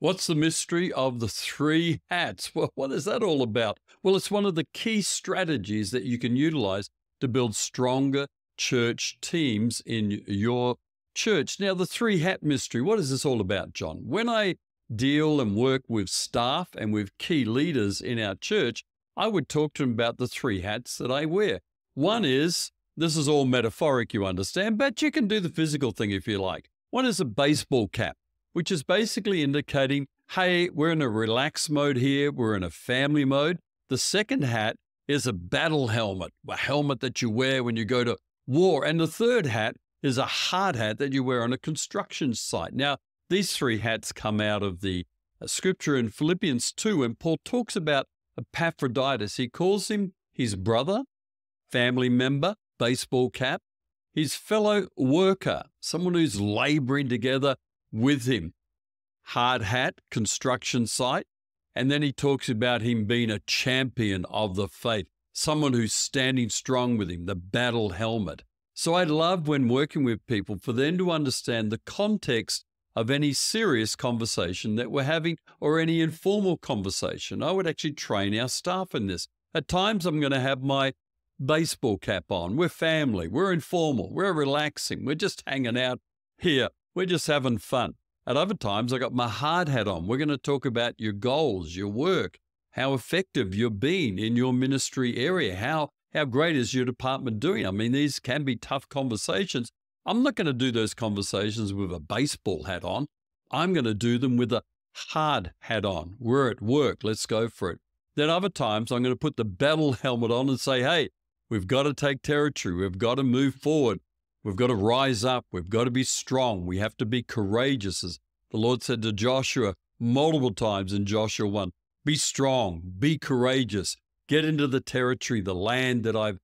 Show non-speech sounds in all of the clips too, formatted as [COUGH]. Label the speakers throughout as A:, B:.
A: What's the mystery of the three hats? Well, [LAUGHS] what is that all about? Well, it's one of the key strategies that you can utilize to build stronger church teams in your church. Now, the three hat mystery, what is this all about, John? When I deal and work with staff and with key leaders in our church, I would talk to them about the three hats that I wear. One is, this is all metaphoric, you understand, but you can do the physical thing if you like. One is a baseball cap which is basically indicating, hey, we're in a relaxed mode here, we're in a family mode. The second hat is a battle helmet, a helmet that you wear when you go to war. And the third hat is a hard hat that you wear on a construction site. Now, these three hats come out of the uh, scripture in Philippians 2, and Paul talks about Epaphroditus. He calls him his brother, family member, baseball cap, his fellow worker, someone who's laboring together with him. Hard hat, construction site. And then he talks about him being a champion of the faith, someone who's standing strong with him, the battle helmet. So I love when working with people for them to understand the context of any serious conversation that we're having or any informal conversation. I would actually train our staff in this. At times, I'm going to have my baseball cap on. We're family, we're informal, we're relaxing, we're just hanging out here we're just having fun. At other times, I got my hard hat on. We're going to talk about your goals, your work, how effective you've been in your ministry area, how how great is your department doing? I mean, these can be tough conversations. I'm not going to do those conversations with a baseball hat on. I'm going to do them with a hard hat on. We're at work. Let's go for it. Then other times, I'm going to put the battle [LAUGHS] helmet on and say, hey, we've got to take territory. We've got to move forward. We've got to rise up. We've got to be strong. We have to be courageous. As the Lord said to Joshua multiple times in Joshua 1 Be strong, be courageous, get into the territory, the land that I've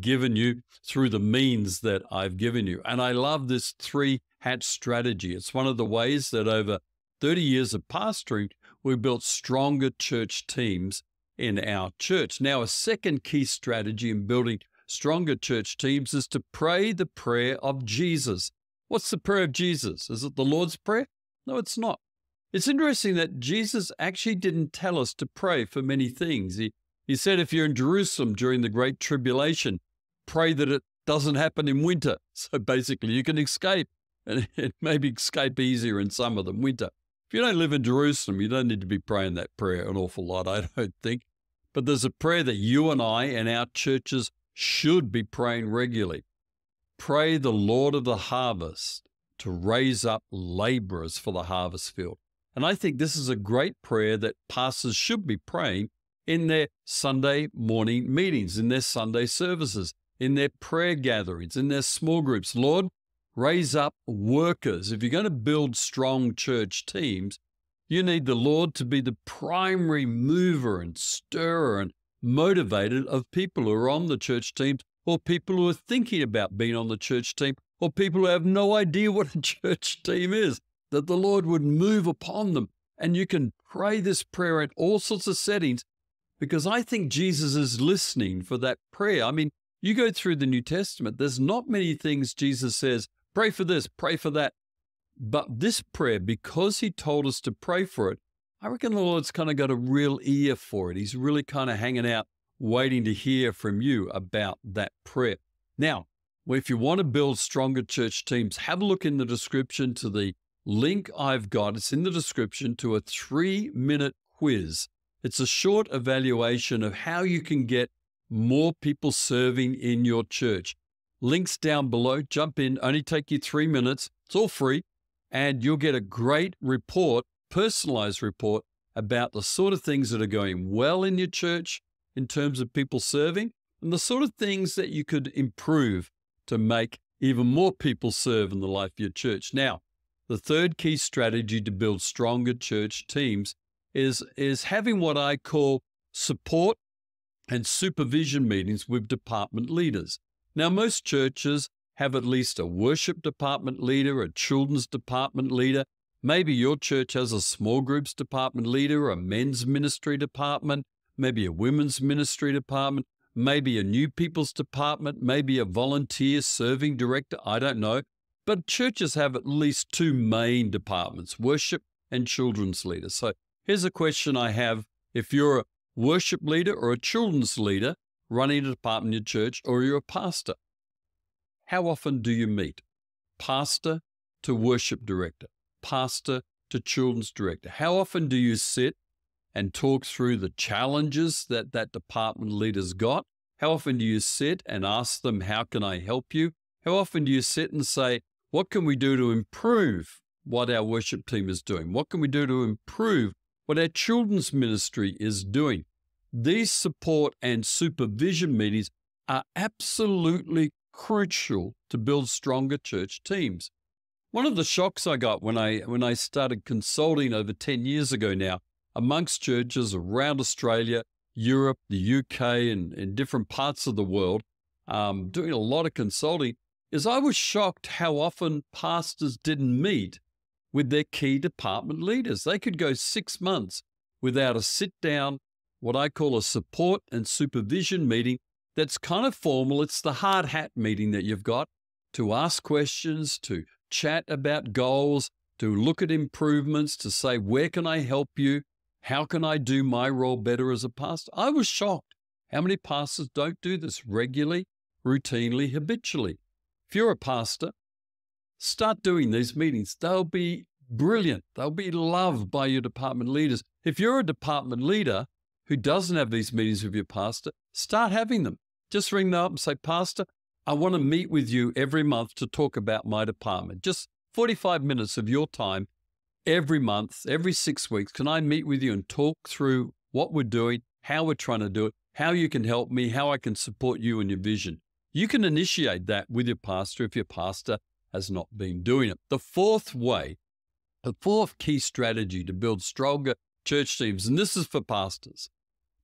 A: given you through the means that I've given you. And I love this three hat strategy. It's one of the ways that over 30 years of pastoring, we built stronger church teams in our church. Now, a second key strategy in building stronger church teams is to pray the prayer of Jesus. What's the prayer of Jesus? Is it the Lord's Prayer? No, it's not. It's interesting that Jesus actually didn't tell us to pray for many things. He, he said if you're in Jerusalem during the Great Tribulation, pray that it doesn't happen in winter. [LAUGHS] So basically, you can escape, and it maybe escape easier in summer than winter. If you don't live in Jerusalem, you don't need to be praying that prayer an awful lot, I don't think. But there's a prayer that you and I and our churches should be praying regularly. Pray the Lord of the harvest to raise up laborers for the harvest field. And I think this is a great prayer that pastors should be praying in their Sunday morning meetings, in their Sunday services, in their prayer gatherings, in their small groups. Lord, raise up workers. If you're going to build strong church teams, you need the Lord to be the primary mover and stirrer and motivated of people who are on the church team or people who are thinking about being on the church team or people who have no idea what a [LAUGHS] church team is, that the Lord would move upon them. And you can pray this prayer in all sorts of settings because I think Jesus is listening for that prayer. I mean, you go through the New Testament, there's not many things Jesus says, pray for this, pray for that. But this prayer, because he told us to pray for it, I reckon the Lord's kind of got a real ear for it. He's really kind of hanging out, waiting to hear from you about that prayer. Now, if you want to build stronger church teams, have a look in the description to the link I've got. It's in the description to a three minute quiz. It's a short evaluation of how you can get more people serving in your church. Links down below. Jump in, only take you three minutes. It's all free, and you'll get a great report personalized report about the sort of things that are going well in your church in terms of people serving and the sort of things that you could improve to make even more people serve in the life of your church. Now, the third key strategy to build stronger church teams is, is having what I call support and supervision meetings with department leaders. Now, most churches have at least a worship department leader, a children's department leader, Maybe your church has a small groups department leader, a men's ministry department, maybe a women's ministry department, maybe a new people's department, maybe a volunteer serving director. I don't know. But churches have at least two main departments worship and children's leader. So here's a question I have. If you're a worship leader or a children's leader running a department in your church, or you're a pastor, how often do you meet? Pastor to worship director, pastor to children's director. How often do you sit and talk through the challenges that that department leader's got? How often do you sit and ask them, How can I help you? How often do you sit and say, What can we do to improve what our worship team is doing? What can we do to improve what our children's ministry is doing? These support and supervision meetings are absolutely crucial to build stronger church teams. One of the shocks I got when I when I started consulting over 10 years ago now amongst churches around Australia, Europe, the UK, and in different parts of the world, um, doing a lot of consulting, is I was shocked how often pastors didn't meet with their key department leaders. They could go six months without a sit down, what I call a support and supervision meeting that's kind of formal. It's the hard hat meeting that you've got to ask questions, to chat about goals, to look at improvements, to say, where can I help you? How can I do my role better as a pastor? I was shocked how many pastors don't do this regularly, routinely, habitually. If you're a pastor, start doing these meetings. They'll be brilliant. They'll be loved by your department leaders. If you're a department leader who doesn't have these meetings with your pastor, start having them. Just ring them up and say, Pastor, I want to meet with you every month to talk about my department. Just 45 minutes of your time every month, every six weeks. Can I meet with you and talk through what we're doing, how we're trying to do it, how you can help me, how I can support you in your vision? You can initiate that with your pastor if your pastor has not been doing it. The fourth way, the fourth key strategy to build stronger church teams, and this is for pastors.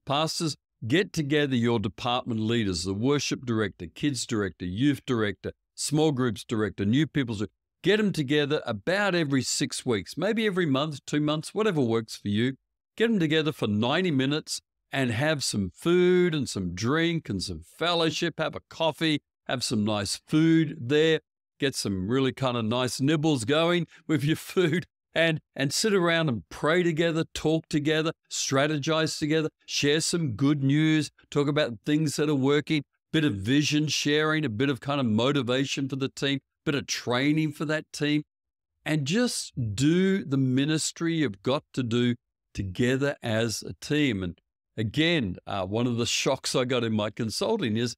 A: Pastors, get together your department leaders, the worship director, kids director, youth director, small groups director, new people's Get them together about every six weeks, maybe every month, two months, whatever works for you. Get them together for 90 minutes and have some food and some drink and some fellowship, have a coffee, have some nice food there, get some really kind of nice nibbles going with your [LAUGHS] food and and sit around and pray together, talk together, strategize together, share some good news, talk about things that are working, a bit of vision sharing, a bit of kind of motivation for the team a bit of training for that team, and just do the ministry you've got to do together as a team. And again, uh, one of the shocks I got in my consulting is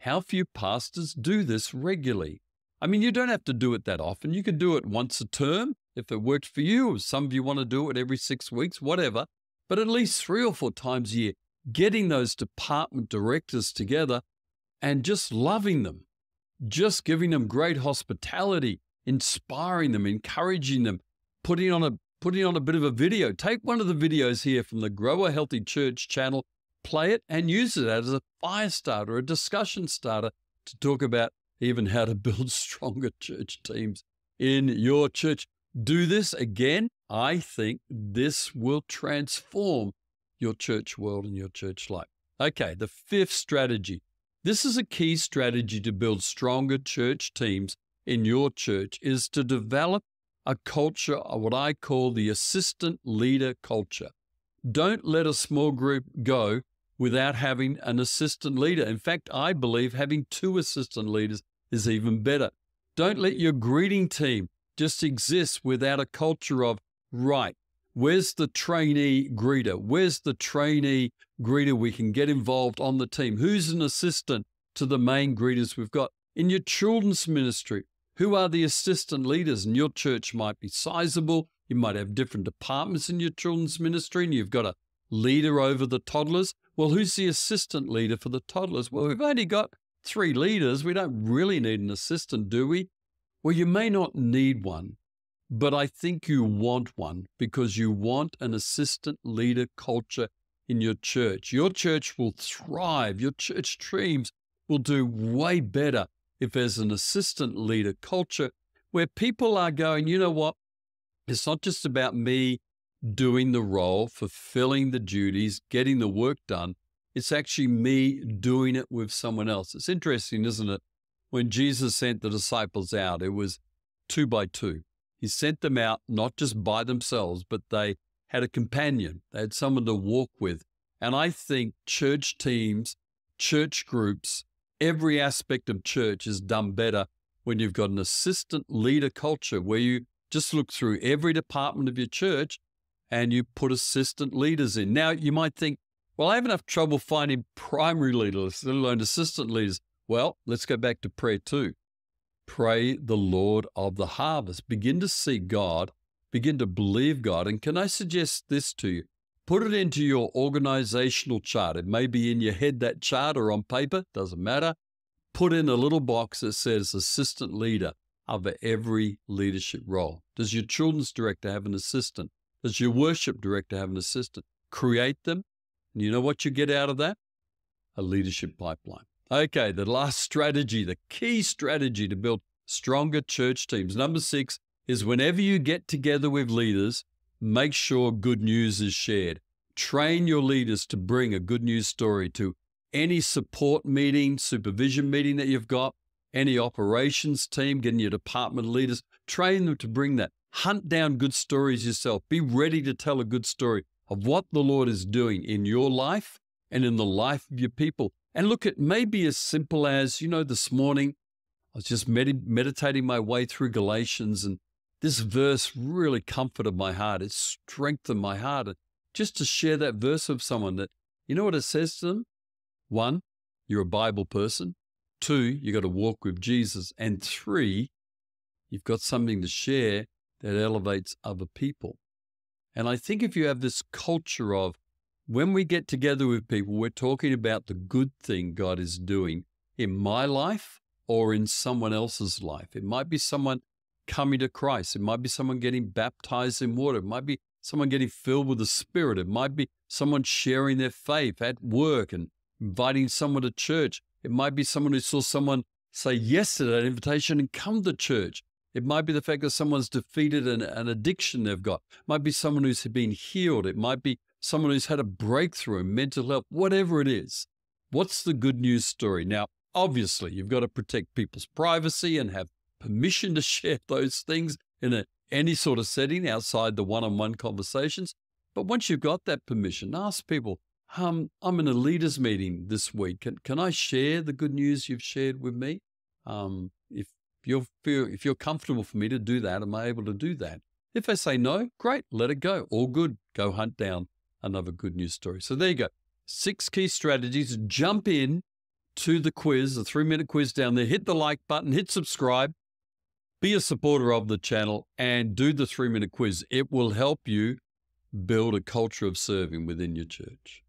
A: how few pastors do this regularly. I mean, you don't have to do it that often. You can do it once a term if it works for you. Some of you want to do it every six weeks, whatever, but at least three or four times a year, getting those department directors together and just loving them just giving them great hospitality, inspiring them, encouraging them, putting on a putting on a bit of a video. Take one of the videos here from the Grow a Healthy Church channel, play it and use it as a fire starter, a discussion starter to talk about even how to [LAUGHS] build stronger church teams in your church. Do this again. I think this will transform your church world and your church life. Okay, the fifth strategy this is a key strategy to build stronger church teams in your church is to develop a culture of what I call the assistant leader culture. Don't let a small group go without having an assistant leader. In fact, I believe having two assistant leaders is even better. Don't let your greeting team just exists without a culture of, right, Where's the trainee greeter? Where's the trainee greeter we can get involved on the team? Who's an assistant to the main greeters we've got? In your children's ministry, who are the assistant leaders? And your church might be sizable. You might have different departments in your children's ministry, and you've got a leader over the toddlers. Well, who's the assistant leader for the toddlers? Well, we've only got three leaders. We don't really need an assistant, do we? Well, you may not need one, but I think you want one because you want an assistant leader culture in your church. Your church will thrive. Your church dreams will do way better if there's an assistant leader culture where people are going, you know what? It's not just about me doing the role, fulfilling the duties, getting the work done. It's actually me doing it with someone else. It's interesting, isn't it? When Jesus sent the disciples out, it was two by two. He sent them out not just by themselves, but they had a companion, they had someone to walk with. And I think church teams, church groups, every aspect of church is done better when you've got an assistant leader culture where you just look through every department of your church and you put assistant leaders in. Now, you might think, well, I have enough trouble finding primary leaders, let alone assistant leaders. Well, let's go back to prayer too. Pray the Lord of the harvest. Begin to see God, begin to believe God. And can I suggest this to you? Put it into your organizational chart. It may be in your head, that chart, or on paper, doesn't matter. Put in a little box that says assistant leader of every leadership role. Does your children's director have an assistant? Does your worship director have an assistant? Create them. And you know what you get out of that? A leadership pipeline. Okay, the last strategy, the key strategy to build stronger church teams. Number six is whenever you get together with leaders, make sure good news is shared. Train your leaders to bring a good news story to any support meeting, supervision meeting that you've got, any operations team, getting your department leaders, train them to bring that. Hunt down good stories yourself. Be ready to tell a good story of what the Lord is doing in your life and in the life of your people. And look, it may be as simple as, you know, this morning I was just med- meditating my way through Galatians, and this verse really comforted my heart. It strengthened my heart. And just to share that verse with someone that, you know what it says to them? One, you're a Bible person. Two, you've got to walk with Jesus. And three, you've got something to share that elevates other people. And I think if you have this culture of when we get together with people, we're talking about the good thing God is doing in my life or in someone else's life. It might be someone coming to Christ. It might be someone getting baptized in water. It might be someone getting filled with the Spirit. It might be someone sharing their faith at work and inviting someone to church. It might be someone who saw someone say yes to that invitation and come to church. It might be the fact that someone's defeated an, an addiction they've got. It might be someone who's been healed. It might be someone who's had a breakthrough in mental health, whatever it is. What's the good news story? Now, obviously, you've got to protect people's privacy and have permission to [LAUGHS] share those things in a, any sort of setting outside the one on one conversations. But once you've got that permission, ask people, um, I'm in a leaders meeting this week. Can, can I share the good news you've shared with me? Um, if you feel if you're comfortable for me to do that, am I able to do that? If they say no, great, let it go. All good. Go hunt down another good news story. So there you go. Six key strategies. Jump in to the quiz, the three minute quiz down there. Hit the like button, hit subscribe, be a supporter of the channel, and do the three minute quiz. It will help you build a culture of serving within your church.